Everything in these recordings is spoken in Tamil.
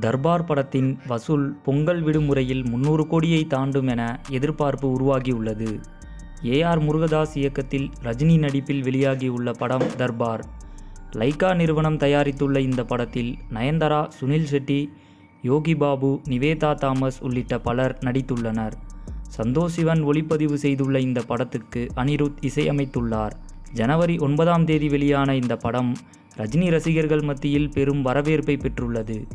தர்பார் படத்தின் வசூல் பொங்கல் விடுமுறையில் முன்னூறு கோடியை தாண்டும் என எதிர்பார்ப்பு உருவாகியுள்ளது. ஏ ஆர் முருகதாஸ் இயக்கத்தில் ரஜினி நடிப்பில் வெளியாகியுள்ள படம் தர்பார். லைகா நிறுவனம் தயாரித்துள்ள இந்த படத்தில் நயன்தாரா சுனில் செட்டி யோகி பாபு நிவேதா தாமஸ் உள்ளிட்ட பலர் நடித்துள்ளனர். சந்தோஷ் சிவன் ஒளிப்பதிவு செய்துள்ள இந்த படத்துக்கு அனிருத் இசையமைத்துள்ளார். ஜனவரி ஒன்பதாம் தேதி வெளியான இந்த படம் ரஜினி ரசிகர்கள் மத்தியில் பெரும் வரவேற்பை பெற்றுள்ளது.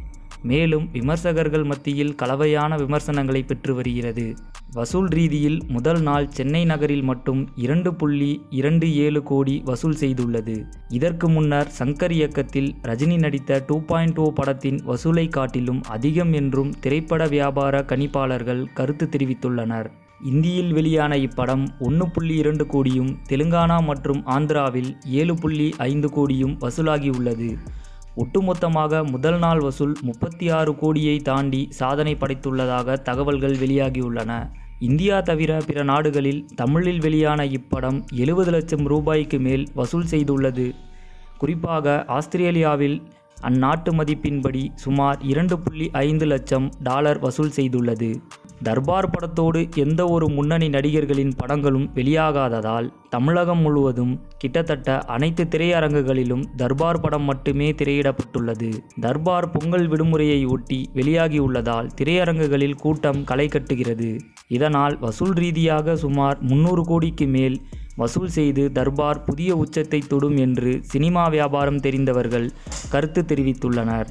மேலும் விமர்சகர்கள் மத்தியில் கலவையான விமர்சனங்களை பெற்று வருகிறது. வசூல் ரீதியில் முதல் நாள் சென்னை நகரில் மட்டும் இரண்டு புள்ளி இரண்டு ஏழு கோடி வசூல் செய்துள்ளது. இதற்கு முன்னர் சங்கர் இயக்கத்தில் ரஜினி நடித்த டூ பாயிண்ட் ஓ படத்தின் வசூலை காட்டிலும் அதிகம் என்றும் திரைப்பட வியாபார கணிப்பாளர்கள் கருத்து தெரிவித்துள்ளனர். இந்தியில் வெளியான இப்படம் ஒன்று புள்ளி இரண்டு கோடியும் தெலுங்கானா மற்றும் ஆந்திராவில் ஏழு புள்ளி ஐந்து கோடியும் வசூலாகியுள்ளது. ஒட்டுமொத்தமாக முதல் நாள் வசூல் முப்பத்தி ஆறு கோடியை தாண்டி சாதனை படைத்துள்ளதாக தகவல்கள் வெளியாகியுள்ளன. இந்தியா தவிர பிற நாடுகளில் தமிழில் வெளியான இப்படம் எழுபது லட்சம் ரூபாய்க்கு மேல் வசூல் செய்துள்ளது. குறிப்பாக ஆஸ்திரேலியாவில் அந்நாட்டு மதிப்பின்படி சுமார் இரண்டு புள்ளி ஐந்து லட்சம் டாலர் வசூல் செய்துள்ளது. தர்பார் படத்தோடு எந்த ஒரு முன்னணி நடிகர்களின் படங்களும் வெளியாகாததால் தமிழகம் முழுவதும் கிட்டத்தட்ட அனைத்து திரையரங்குகளிலும் தர்பார் படம் மட்டுமே திரையிடப்பட்டுள்ளது. தர்பார் பொங்கல் விடுமுறையை ஒட்டி வெளியாகியுள்ளதால் திரையரங்குகளில் கூட்டம் களை கட்டுகிறது. இதனால் வசூல் ரீதியாக சுமார் முன்னூறு கோடிக்கு மேல் வசூல் செய்து தர்பார் புதிய உச்சத்தை தொடும் என்று சினிமா வியாபாரம் தெரிந்தவர்கள் கருத்து தெரிவித்துள்ளனர்.